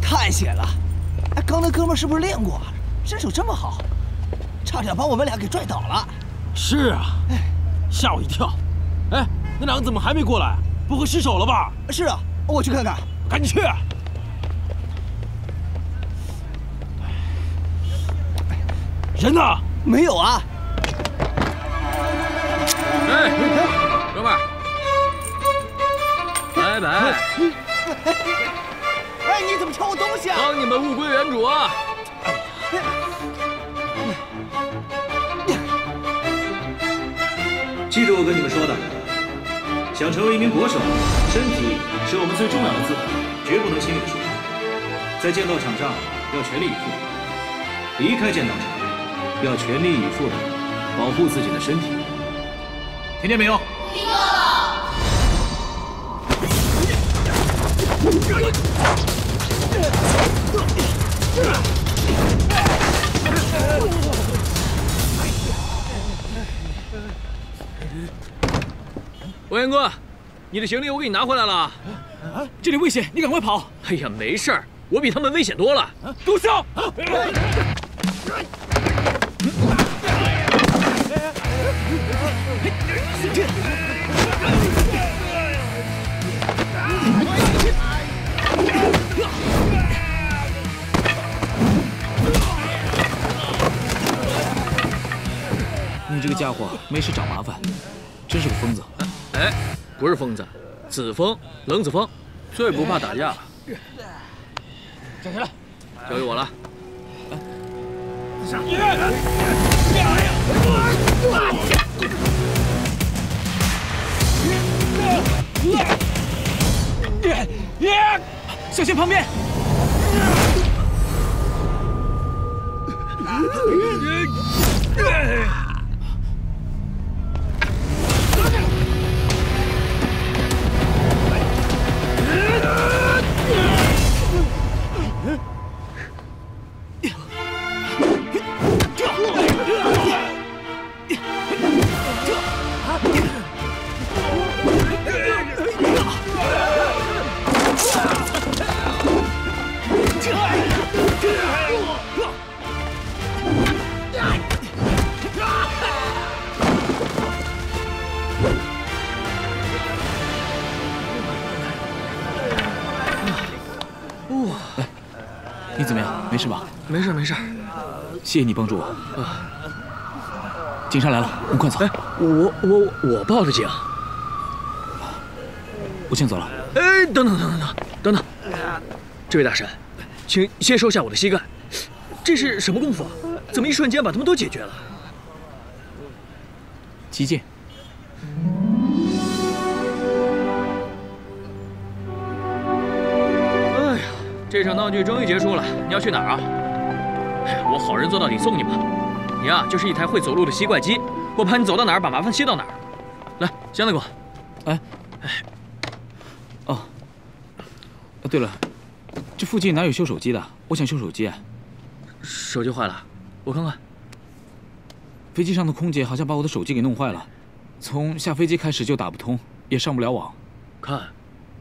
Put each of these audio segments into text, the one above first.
太险了！哎，刚那哥们是不是练过？身手这么好，差点把我们俩给拽倒了。是啊，吓我一跳。哎，那两个怎么还没过来？不会失手了吧？是啊，我去看看。赶紧去！人呢？没有啊。哎，哥们儿，拜拜。哎，你怎么抢我东西啊？帮你们物归原主啊！记住我跟你们说的，想成为一名国手，身体是我们最重要的资本，绝不能轻易的输。在剑道场上要全力以赴，离开剑道场要全力以赴的保护自己的身体。听见没有？听到了。文彦哥，你的行李我给你拿回来了。啊，这里危险，你赶快跑！哎呀，没事儿，我比他们危险多了。给我上！你这个家伙没事找麻烦，真是个疯子。哎，不是疯子，子疯，冷子风，最不怕打架了。站起来，交给我了。上！小心旁边！你怎么样？没事吧？没事没事。谢谢你帮助我。啊，警察来了，我们快走。哎，我我我报的警。我先走了。哎，等等等等等等等，这位大神，请先收下我的膝盖。这是什么功夫啊？怎么一瞬间把他们都解决了？击剑。场闹剧终于结束了。你要去哪儿啊？哎，我好人做到底，送你吧。你啊，就是一台会走路的吸怪机。我怕你走到哪儿，把麻烦吸到哪儿。来，箱子给我。哎，哎，哦，啊，对了，这附近哪有修手机的？我想修手机。手机坏了，我看看。飞机上的空姐好像把我的手机给弄坏了，从下飞机开始就打不通，也上不了网。看，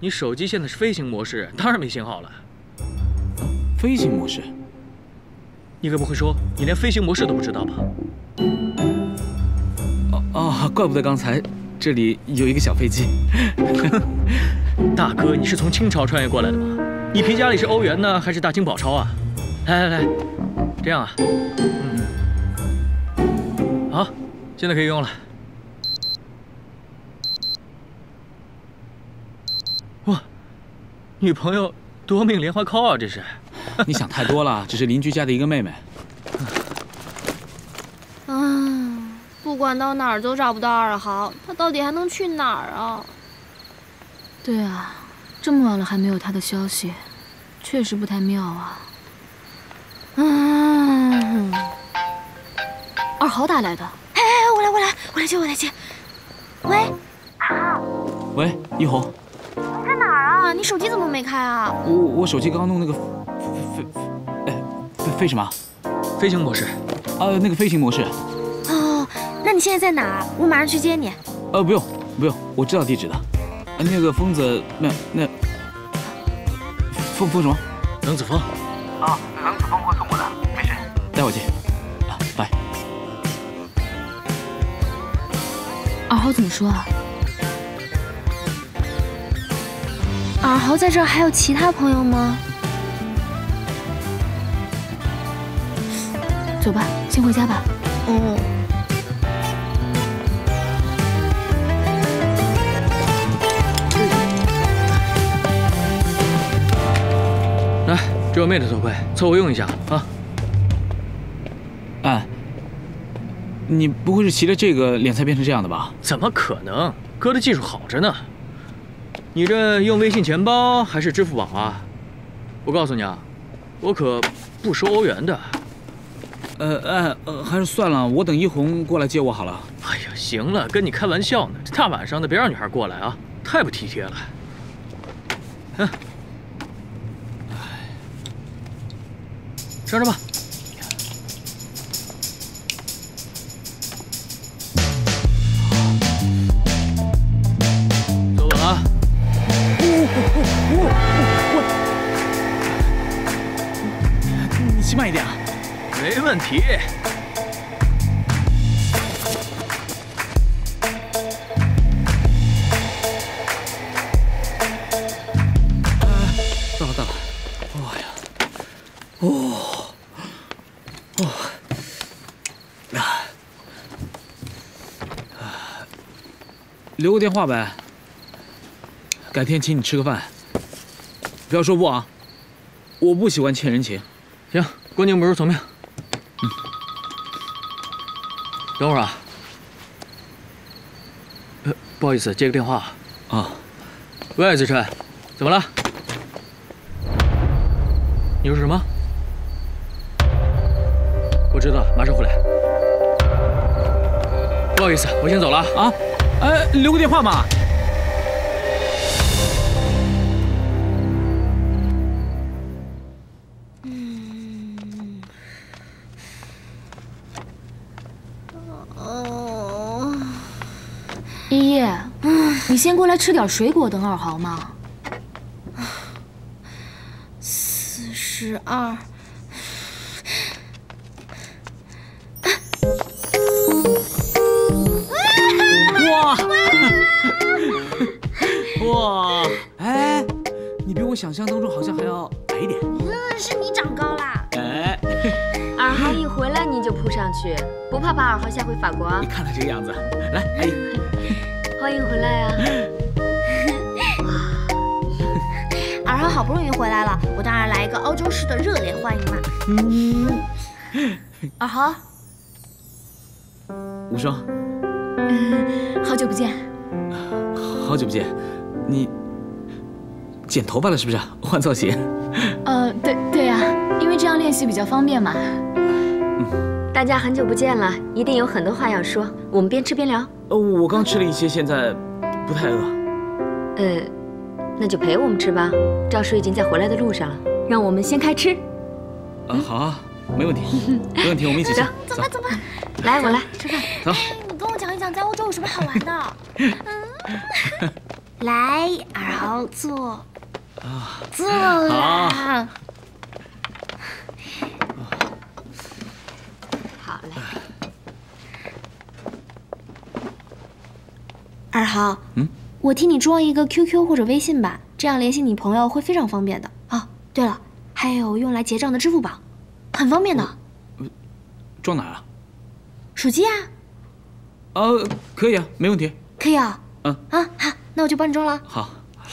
你手机现在是飞行模式，当然没信号了。飞行模式？你该不会说你连飞行模式都不知道吧？哦哦，怪不得刚才这里有一个小飞机。大哥，你是从清朝穿越过来的吗？你皮夹里是欧元呢，还是大清宝钞啊？来来来，这样啊，嗯，好，现在可以用了。哇，女朋友夺命连环 call 啊！这是？你想太多了，只是邻居家的一个妹妹。啊，不管到哪儿都找不到二豪，他到底还能去哪儿啊？对啊，这么晚了还没有他的消息，确实不太妙啊。嗯，二豪打来的。哎哎，我来，我来，我来接，我来接。喂，喂，一红。你在哪儿啊？你手机怎么没开啊？我我手机刚刚弄那个飞飞哎飞飞什么？飞行模式。呃，那个飞行模式。哦，那你现在在哪儿？我马上去接你。呃，不用不用，我知道地址的。呃那个疯子，那那疯疯什么？冷子峰，啊，冷子峰会送我的，没事。待会见。啊，拜。二豪怎么说啊？二豪在这儿还有其他朋友吗？走吧，先回家吧。嗯。来，这我妹的头盔，凑合用一下啊。哎，你不会是骑着这个脸才变成这样的吧？怎么可能？哥的技术好着呢。你这用微信钱包还是支付宝啊？我告诉你啊，我可不收欧元的。呃，哎，呃，还是算了，我等一红过来接我好了。哎呀，行了，跟你开玩笑呢。这大晚上的，别让女孩过来啊，太不体贴了。嗯，上车吧。题。到了到了，哎呀，哦，哦，啊，啊，留个电话呗，改天请你吃个饭，不要说不啊，我不喜欢欠人情。行，恭敬不如从命。等会儿啊，呃，不好意思，接个电话。啊，喂，子琛，怎么了？你说什么？我知道，马上回来。不好意思，我先走了啊。啊，哎，留个电话嘛。你先过来吃点水果，等二豪嘛。四十二。哇，哇，哎，你比我想象当中好像还要矮一点。嗯，是你长高啦。哎，二豪一回来你就扑上去，不怕把二豪吓回法国啊 你？看他这个样子，来，阿姨，欢迎回来好不容易回来了，我当然来一个欧洲式的热烈欢迎嘛。二豪，无双，好久不见。好久不见，你剪头发了是不是？换造型？呃，对对呀、因为这样练习比较方便嘛。大家很久不见了，一定有很多话要说，我们边吃边聊。呃，我刚吃了一些，现在不太饿。呃，那就陪我们吃吧。赵叔已经在回来的路上了，让我们先开吃。啊，好啊，没问题，没问题，我们一起吃。走走吧走吧，来，我来。吃饭。走。你跟我讲一讲，在欧洲有什么好玩的？嗯，来，二豪坐。啊，坐啦。好嘞。二豪，嗯，我替你装一个 QQ 或者微信吧，这样联系你朋友会非常方便的。哦，对了，还有用来结账的支付宝，很方便的。装哪儿啊？手机啊，呃，可以啊，没问题。可以啊。嗯啊，好，那我就帮你装了。好，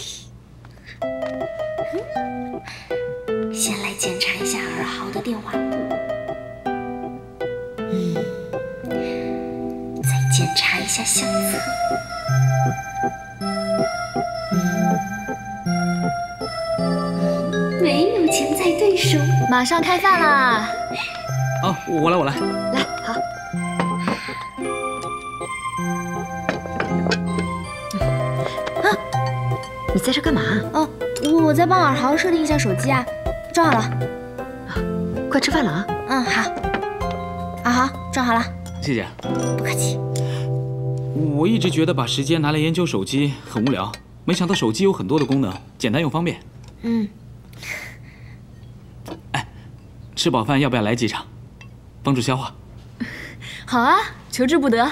先来检查一下二豪的电话簿，嗯，再检查一下相册，马上开饭啦！啊，我来，我来。来，好。啊，你在这干嘛？哦，我在帮尔豪设定一下手机啊，装好了。快吃饭了啊！嗯，好。尔豪，装好了。谢谢。不客气。我一直觉得把时间拿来研究手机很无聊，没想到手机有很多的功能，简单又方便。嗯，吃饱饭要不要来几场，帮助消化？好啊，求之不得。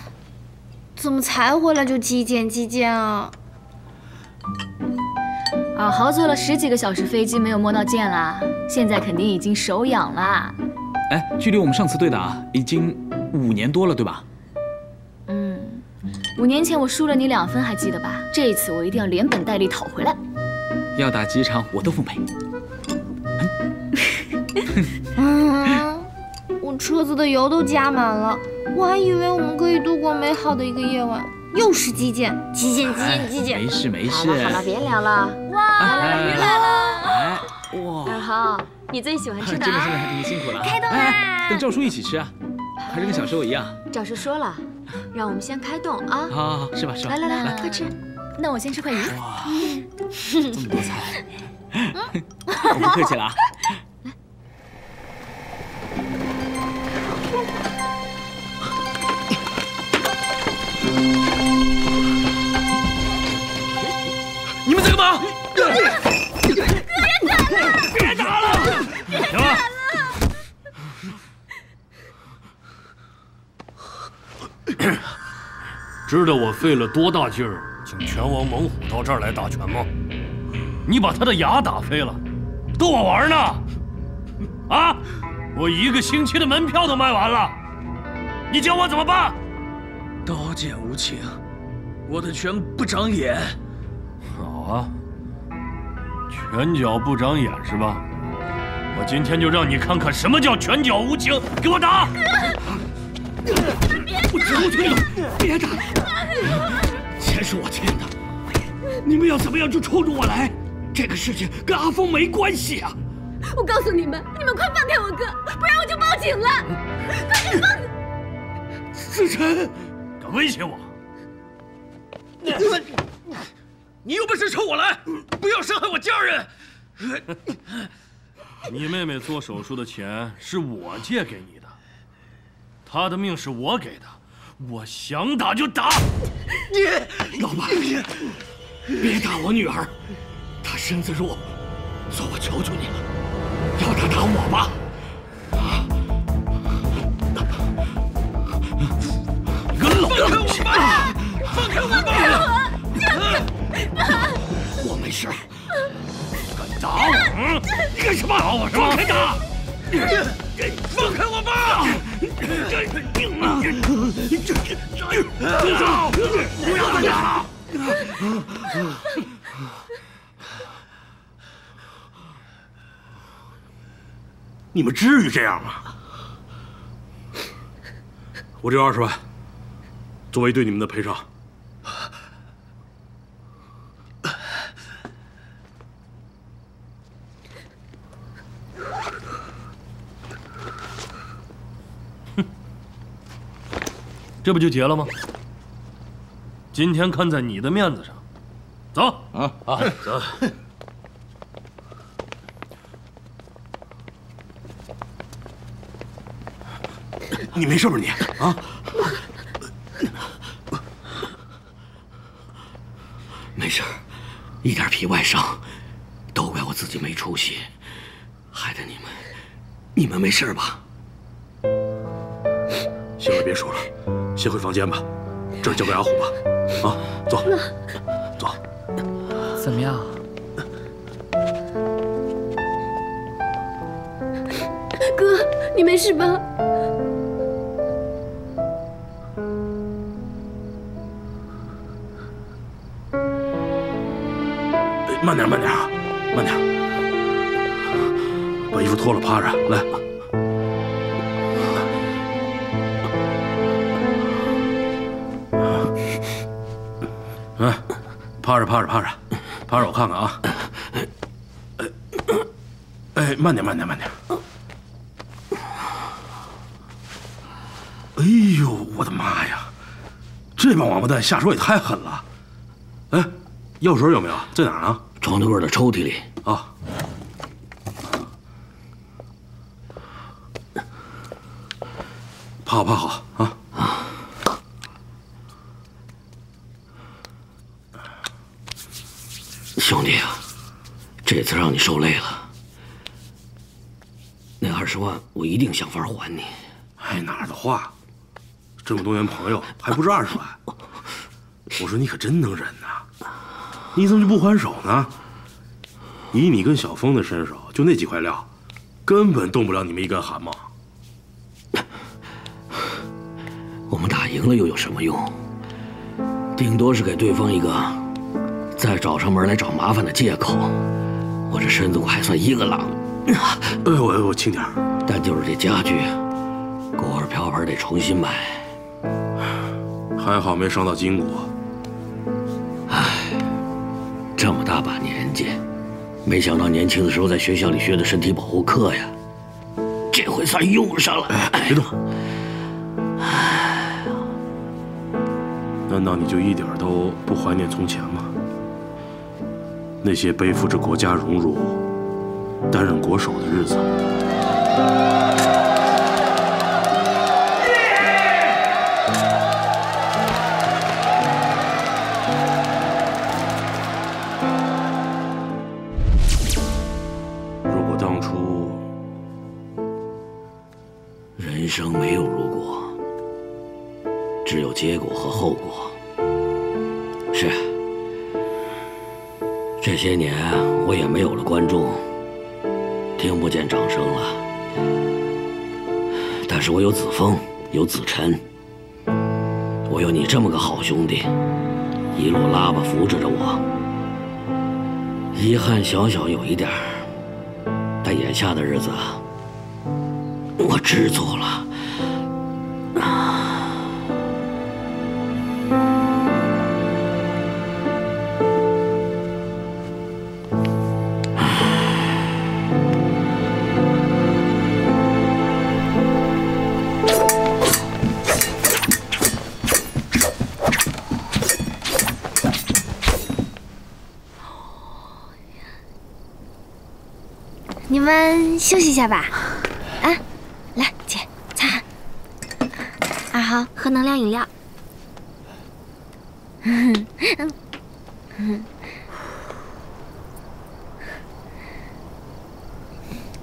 怎么才回来就击剑击剑啊？啊，豪坐了十几个小时飞机没有摸到剑啦，现在肯定已经手痒啦。哎，距离我们上次对打已经五年多了，对吧？嗯，五年前我输了你两分，还记得吧？这一次我一定要连本带利讨回来。要打几场我都奉陪。嗯，我车子的油都加满了，我还以为我们可以度过美好的一个夜晚。又是击剑，击剑，击剑，击剑。没事没事。好了好了，别聊了。哇，来了鱼来了！哎，哇，二豪，你最喜欢吃的？真的真的，你辛苦了。开动啦！哎，跟赵叔一起吃啊，还是跟小时候一样。赵叔说了，让我们先开动啊。好好好，是吧是吧。来来来，快吃。那我先吃块鱼。哇，这么多菜，我不客气了啊。你们在干嘛？别打了！别打了。知道我费了多大劲儿请拳王猛虎到这儿来打拳吗？你把他的牙打飞了，逗我玩呢？啊！我一个星期的门票都卖完了，你叫我怎么办？刀剑无情，我的拳不长眼。好啊，拳脚不长眼是吧？我今天就让你看看什么叫拳脚无情！给我打！我求求你，别打！钱是我欠的，你们要怎么样就冲着我来，这个事情跟阿峰没关系啊！我告诉你们，你们快放开我哥，不然我就报警了！快点放！思辰，敢威胁我？你有本事冲我来，不要伤害我家人！你妹妹做手术的钱是我借给你的，她的命是我给的，我想打就打。你老爸，别打我女儿，她身子弱，算我求求你了，要她打我吧。你个老放开我吧！放开我吧！我没事。敢打我？你干什么？打我是吧？放开他！放开我吧！住手！不要再打！你们至于这样吗？我这二十万，作为对你们的赔偿。这不就结了吗？今天看在你的面子上，走啊啊，走。你没事吧你啊？没事，一点皮外伤，都怪我自己没出息，害得你们，你们没事吧？房间吧，这儿交给阿虎吧。啊，走，走。怎么样？哥，你没事吧？慢点，慢点啊，慢点。把衣服脱了，趴着。来，趴着，趴着，趴着，趴着，我看看啊。哎，慢点，慢点，慢点。哎呦，我的妈呀！这帮王八蛋下手也太狠了。哎，药水有没有？在哪儿啊？床头柜的抽屉里。啊。趴好趴好啊！兄弟啊，这次让你受累了。那二十万我一定想法还你。哎，哪儿的话，这么多年朋友还不是二十万？我说你可真能忍呐！你怎么就不还手呢？以你跟小峰的身手，就那几块料，根本动不了你们一根汗毛。我们打赢了又有什么用？顶多是给对方一个再找上门来找麻烦的借口。我这身子骨还算硬朗。哎，我我轻点但就是这家具，锅碗瓢盆得重新买。还好没伤到筋骨。唉，这么大把年纪，没想到年轻的时候在学校里学的身体保护课呀，这回算用上了。哎，别动。唉，难道你就一点都不怀念从前吗？那些背负着国家荣辱。担任国手的日子。如个好兄弟，一路拉巴扶持着我。遗憾小小有一点但眼下的日子，我知足了。们休息一下吧，啊，来，姐，擦汗。二号，喝能量饮料。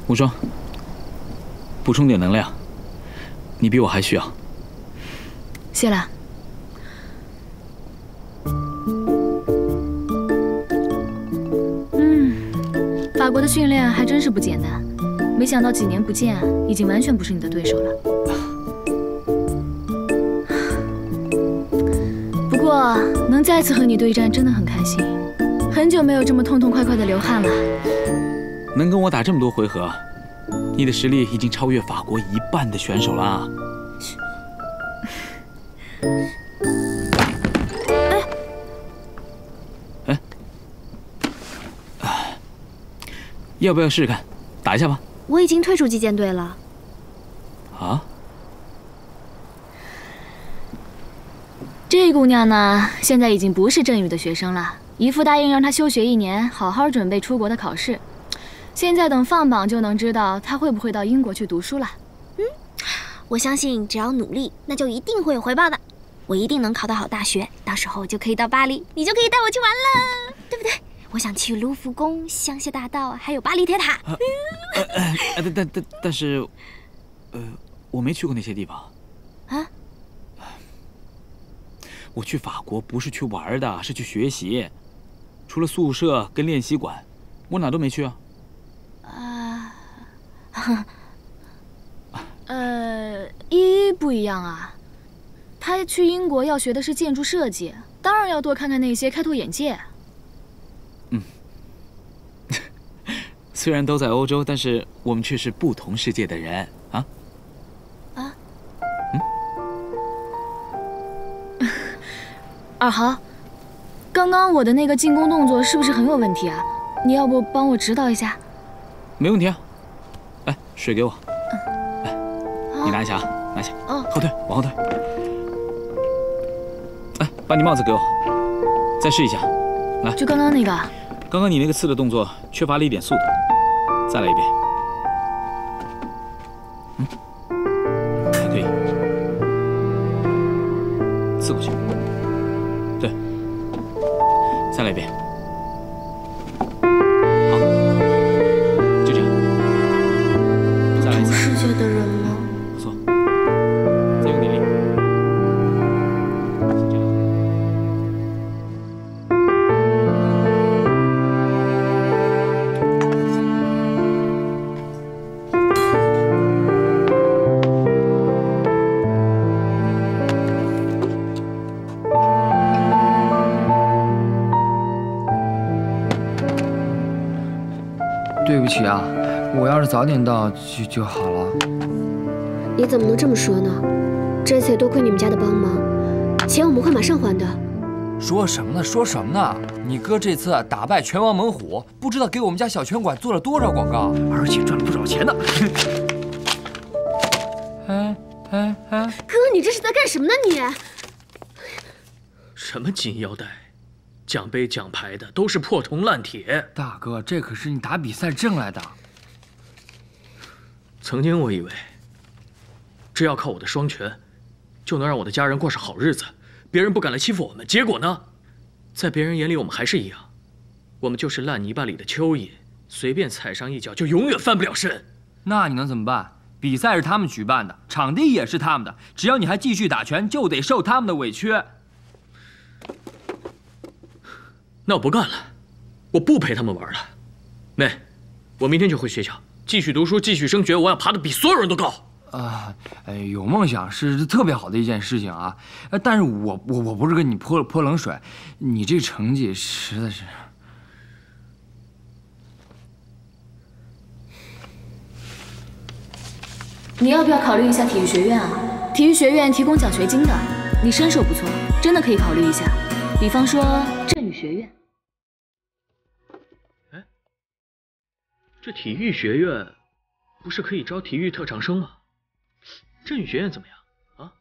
无双，补充点能量，你比我还需要。谢了。训练还真是不简单，没想到几年不见，已经完全不是你的对手了。不过能再次和你对战，真的很开心。很久没有这么痛痛快快的流汗了。能跟我打这么多回合，你的实力已经超越法国一半的选手了。要不要试试看，打一下吧？我已经退出击剑队了。啊？这姑娘呢，现在已经不是振宇的学生了。姨父答应让她休学一年，好好准备出国的考试。现在等放榜就能知道她会不会到英国去读书了。嗯，我相信只要努力，那就一定会有回报的。我一定能考到好大学，到时候就可以到巴黎，你就可以带我去玩了？我想去卢浮宫、香榭大道，还有巴黎铁塔。但但但但是，呃，我没去过那些地方。啊？我去法国不是去玩的，是去学习。除了宿舍跟练习馆，我哪都没去啊。啊？呃，依依不一样啊。他去英国要学的是建筑设计，当然要多看看那些，开拓眼界。虽然都在欧洲，但是我们却是不同世界的人啊！啊？嗯？二豪，刚刚我的那个进攻动作是不是很有问题啊？你要不帮我指导一下？没问题啊！哎，水给我。来，你拿一下啊，拿一下。哦。后退，往后退。哎，把你帽子给我。再试一下。来。就刚刚那个。刚刚你那个刺的动作缺乏了一点速度。再来一遍，早点到就就好了。你怎么能这么说呢？这次也多亏你们家的帮忙，钱我们会马上还的。说什么呢？说什么呢？你哥这次打败拳王猛虎，不知道给我们家小拳馆做了多少广告，而且赚了不少钱呢。哎哎哎！哥，你这是在干什么呢？你什么金腰带、奖杯、奖牌的，都是破铜烂铁。大哥，这可是你打比赛挣来的。曾经我以为，只要靠我的双拳，就能让我的家人过上好日子，别人不敢来欺负我们。结果呢，在别人眼里，我们还是一样，我们就是烂泥巴里的蚯蚓，随便踩上一脚就永远翻不了身。那你能怎么办？比赛是他们举办的，场地也是他们的，只要你还继续打拳，就得受他们的委屈。那我不干了，我不陪他们玩了。妹，我明天就回学校，继续读书，继续升学，我要爬得比所有人都高。啊，哎，有梦想是特别好的一件事情啊，呃但是我我我不是跟你泼泼冷水，你这成绩实在是。你要不要考虑一下体育学院啊？体育学院提供奖学金的，你身手不错，真的可以考虑一下。比方说振宇学院。这体育学院不是可以招体育特长生吗？振宇学院怎么样？啊？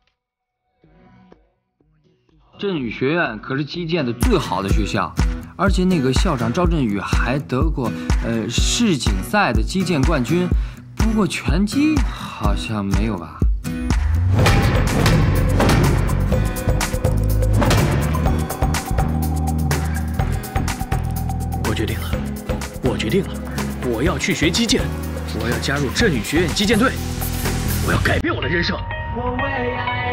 振宇学院可是击剑的最好的学校，而且那个校长赵振宇还得过呃世锦赛的击剑冠军，不过拳击好像没有吧？我决定了，我决定了，我要去学击剑，我要加入振宇学院击剑队，我要改变我的人生。我为爱。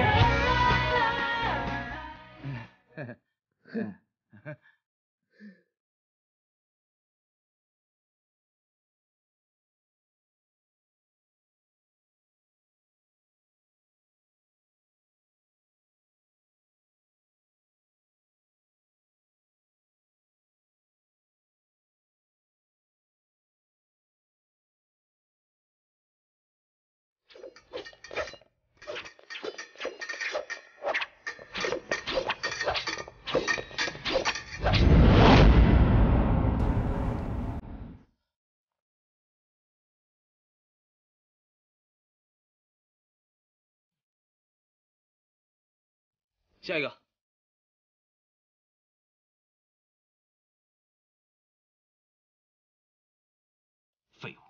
下一个。废物。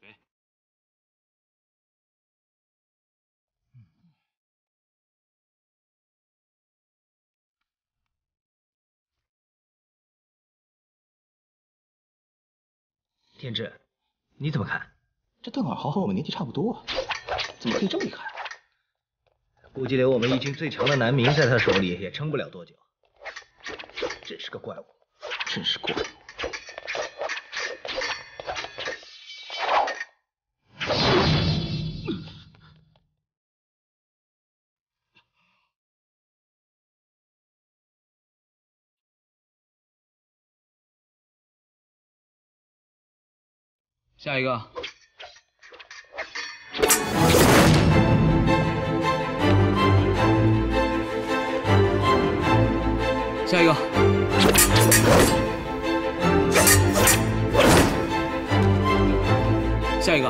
给。天志，你怎么看？这邓尔豪和我们年纪差不多啊，怎么可以这么厉害？估计留我们一军最强的南明在他手里也撑不了多久。真是个怪物，真是怪物。下一个。下一个。下一个。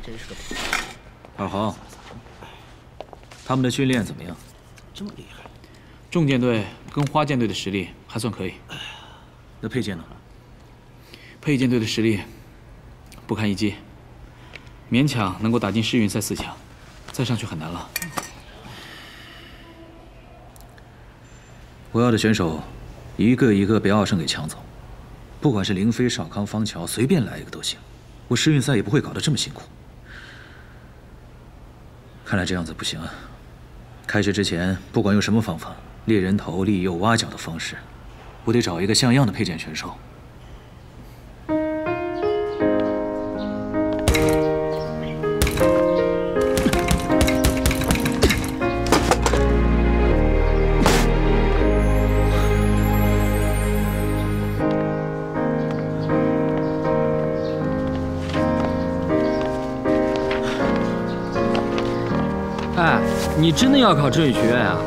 真是个。二豪，他们的训练怎么样？这么厉害？重剑队跟花剑队的实力还算可以。那佩剑呢？佩剑队的实力不堪一击，勉强能够打进世运赛四强，再上去很难了。我要的选手，一个一个被奥胜给抢走，不管是林飞、少康、方乔，随便来一个都行。我世运赛也不会搞得这么辛苦。看来这样子不行啊！开学之前，不管用什么方法，猎人头、利诱、挖角的方式，我得找一个像样的配件选手。要考振宇学院啊？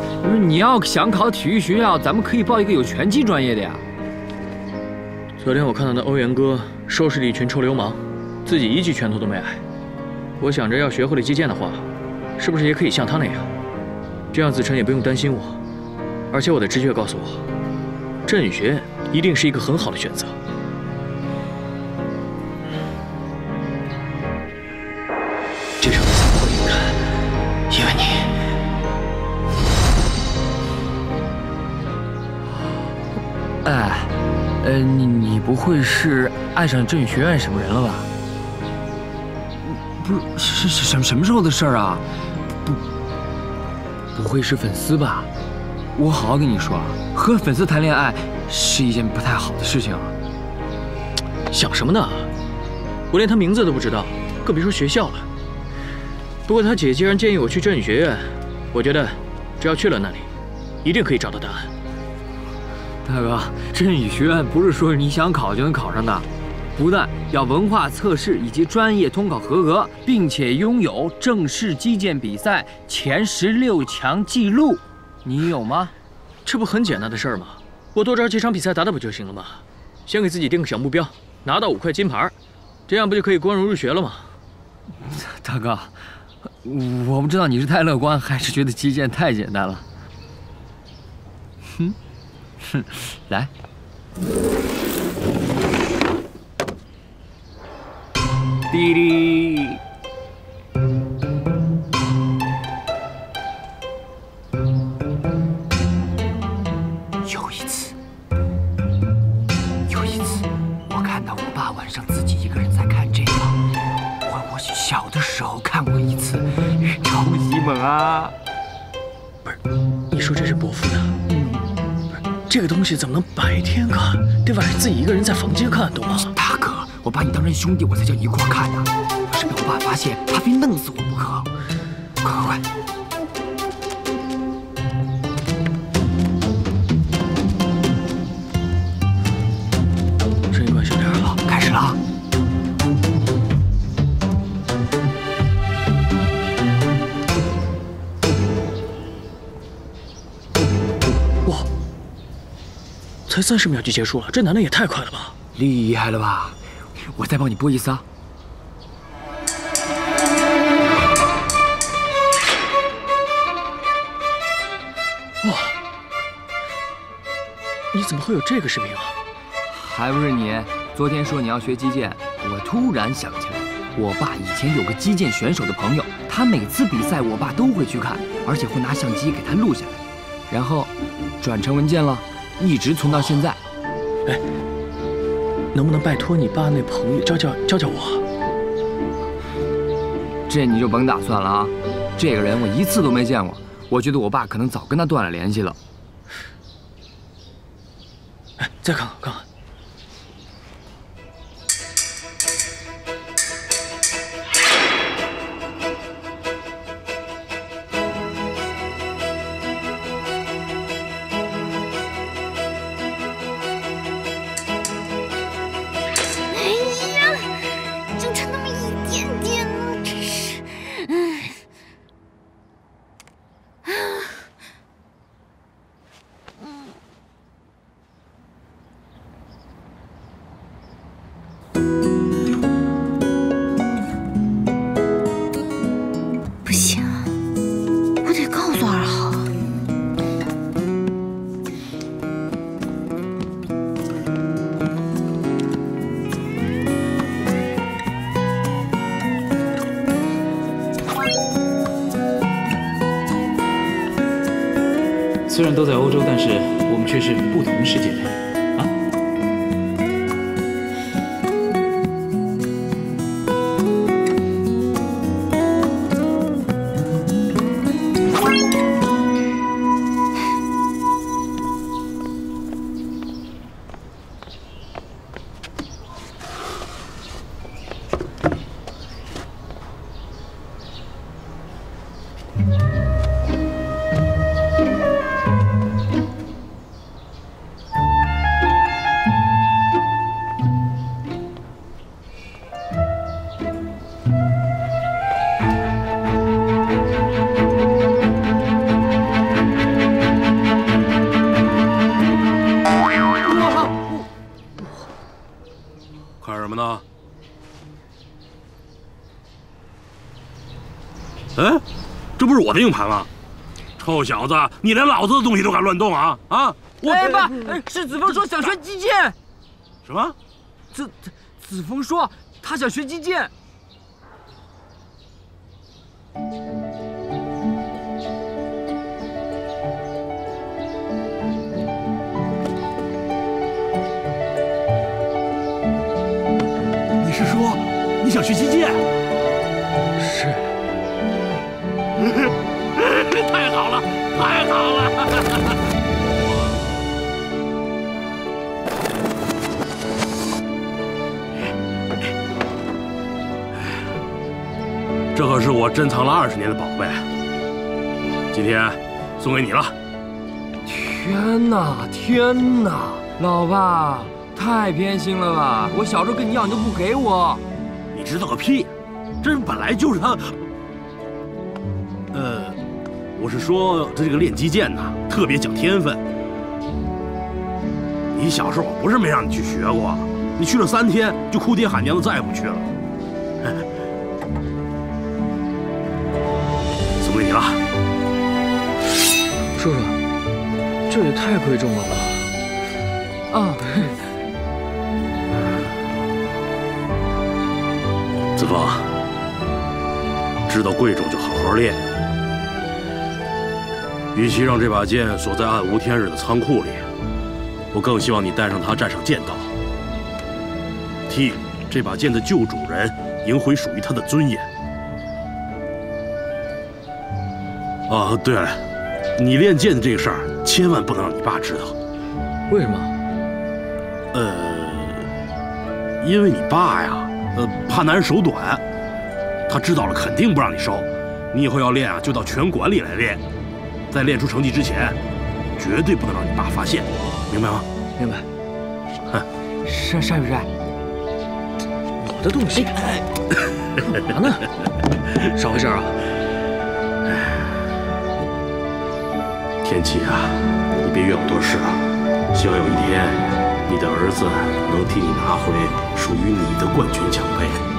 你要想考体育学校，咱们可以报一个有拳击专业的呀。昨天我看到那欧元哥收拾了一群臭流氓，自己一记拳头都没挨。我想着要学会了击剑的话，是不是也可以像他那样？这样子琛也不用担心我。而且我的直觉告诉我，振宇学院一定是一个很好的选择。会是爱上振宇学院什么人了吧？不是，是是什什么时候的事儿啊？不，不会是粉丝吧？我好好跟你说啊，和粉丝谈恋爱是一件不太好的事情啊。想什么呢？我连他名字都不知道，更别说学校了。不过他姐既然建议我去振宇学院，我觉得只要去了那里，一定可以找到答案。大哥，振宇学院不是说你想考就能考上的，不但要文化测试以及专业通考合格，并且拥有正式击剑比赛前十六强记录。你有吗？这不很简单的事儿吗？我多找几场比赛打打不就行了吗？先给自己定个小目标，拿到五块金牌，这样不就可以光荣入学了吗？大哥，我不知道你是太乐观，还是觉得击剑太简单了。哼，来。滴滴。西怎么能白天看？得晚上自己一个人在房间看，懂吗？大哥，我把你当成兄弟，我才叫你一块看的。要是被我爸发现，他非弄死我不可。快快快！三十秒就结束了，这男的也太快了吧！厉害了吧？我再帮你播一次啊！哇，你怎么会有这个视频啊？还不是你昨天说你要学击剑，我突然想起来，我爸以前有个击剑选手的朋友，他每次比赛我爸都会去看，而且会拿相机给他录下来，然后转成文件了，一直存到现在。哎，能不能拜托你爸那朋友教教教教我？这你就甭打算了啊！这个人我一次都没见过，我觉得我爸可能早跟他断了联系了。哎，再看看看看。虽然都在欧洲，但是我们却是不同世界的人。的硬盘吗？臭小子，你连老子的东西都敢乱动啊！啊！我哎爸，哎是子枫说想学击剑。什么？子子子枫说他想学击剑。你是说你想学击剑？我珍藏了二十年的宝贝，今天送给你了。天哪，天哪，老爸太偏心了吧！我小时候跟你要，你都不给我。你知道个屁！这本来就是他。呃，我是说他这个练击剑呢，特别讲天分。你小时候我不是没让你去学过，你去了三天就哭爹喊娘的，再也不去了。这也太贵重了吧？啊，子枫，知道贵重就好好练。与其让这把剑锁在暗无天日的仓库里，我更希望你带上它站上剑道，替这把剑的旧主人赢回属于他的尊严。哦，对了，你练剑的这个事儿，千万不能让你爸知道。为什么？呃，因为你爸呀，呃，怕男人手短，他知道了肯定不让你收。你以后要练啊，就到拳馆里来练，在练出成绩之前，绝对不能让你爸发现，明白吗？明白。哼，帅帅不帅？我的东西，干嘛呢？少回事啊？天启啊，你别怨我多事啊！希望有一天，你的儿子能替你拿回属于你的冠军奖杯。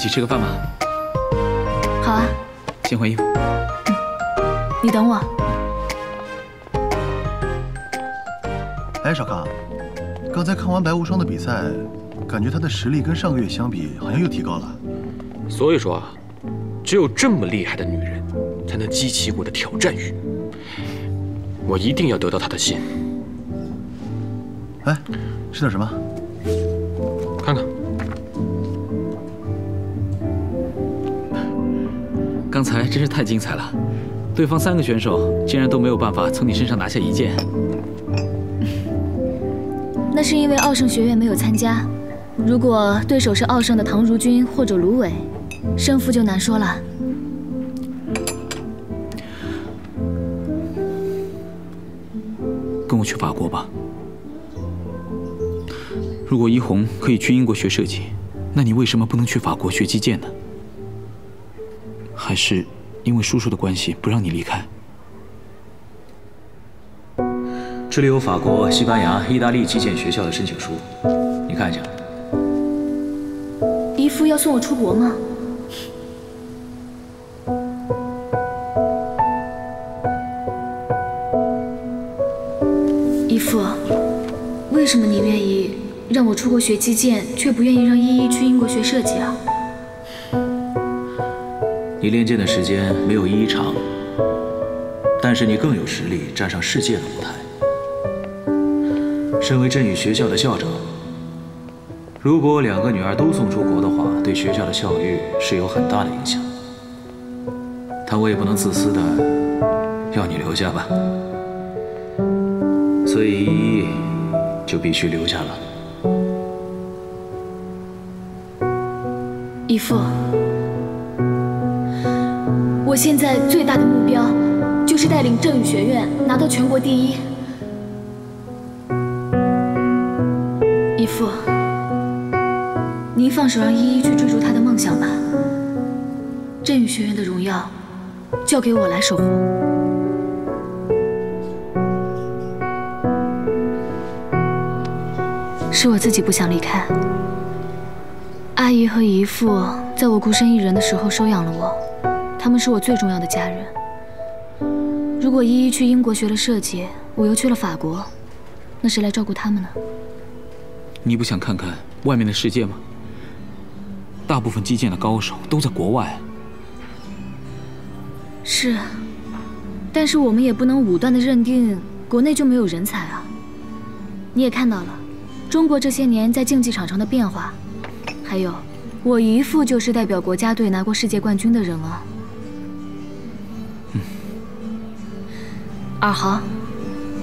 起吃个饭吧。好啊，先换衣服。你等我。哎，小康，刚才看完白无双的比赛，感觉他的实力跟上个月相比，好像又提高了。所以说啊，只有这么厉害的女人，才能激起我的挑战欲。我一定要得到他的心。哎，吃点什么？刚才真是太精彩了，对方三个选手竟然都没有办法从你身上拿下一件。那是因为奥盛学院没有参加。如果对手是奥盛的唐如君或者芦苇，胜负就难说了。跟我去法国吧。如果一红可以去英国学设计，那你为什么不能去法国学击剑呢？还是因为叔叔的关系不让你离开？这里有法国、西班牙、意大利击剑学校的申请书，你看一下。姨父要送我出国吗？姨父，为什么你愿意让我出国学击剑，却不愿意让依依去英国学设计啊？练剑的时间没有依依长，但是你更有实力站上世界的舞台。身为振宇学校的校长，如果两个女儿都送出国的话，对学校的校誉是有很大的影响。但我也不能自私的要你留下吧，所以依依就必须留下了。义父，我现在最大的目标就是带领振宇学院拿到全国第一。姨父，您放手让依依去追逐她的梦想吧。振宇学院的荣耀交给我来守护。是我自己不想离开。阿姨和姨父在我孤身一人的时候收养了我，他们是我最重要的家人。如果依依去英国学了设计，我又去了法国，那谁来照顾他们呢？你不想看看外面的世界吗？大部分击剑的高手都在国外。是，但是我们也不能武断的认定国内就没有人才啊。你也看到了，中国这些年在竞技场上的变化，还有我姨父就是代表国家队拿过世界冠军的人啊。二豪，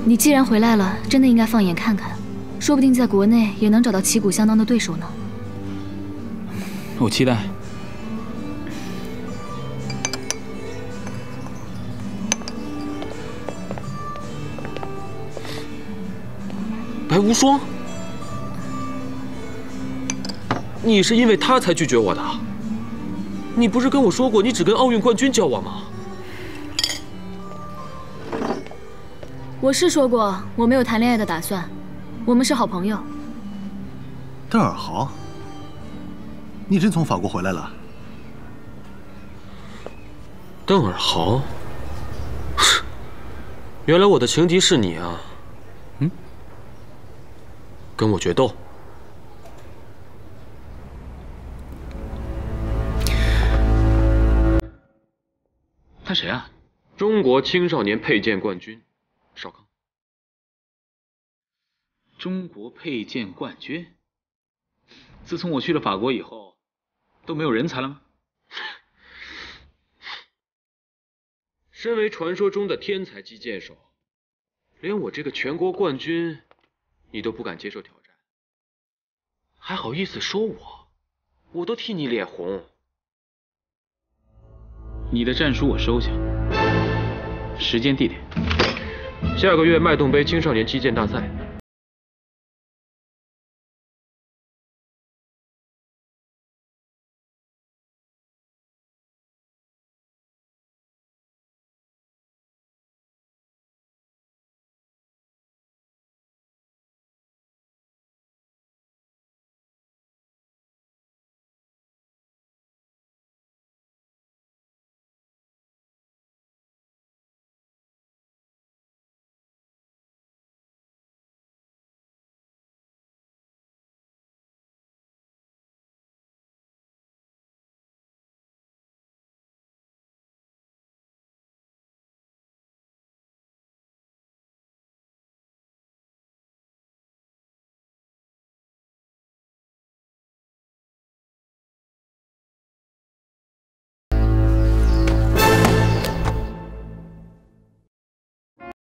你既然回来了，真的应该放眼看看，说不定在国内也能找到旗鼓相当的对手呢。我期待。白无双，你是因为他才拒绝我的？你不是跟我说过你只跟奥运冠军交往吗？我是说过我没有谈恋爱的打算，我们是好朋友。邓尔豪，你真从法国回来了？邓尔豪，原来我的情敌是你啊！嗯，跟我决斗。他谁啊？中国青少年佩剑冠军，中国佩剑冠军。自从我去了法国以后，都没有人才了吗？身为传说中的天才击剑手，连我这个全国冠军，你都不敢接受挑战，还好意思说我？我都替你脸红。你的战书我收下。时间、地点，下个月脉动杯青少年击剑大赛。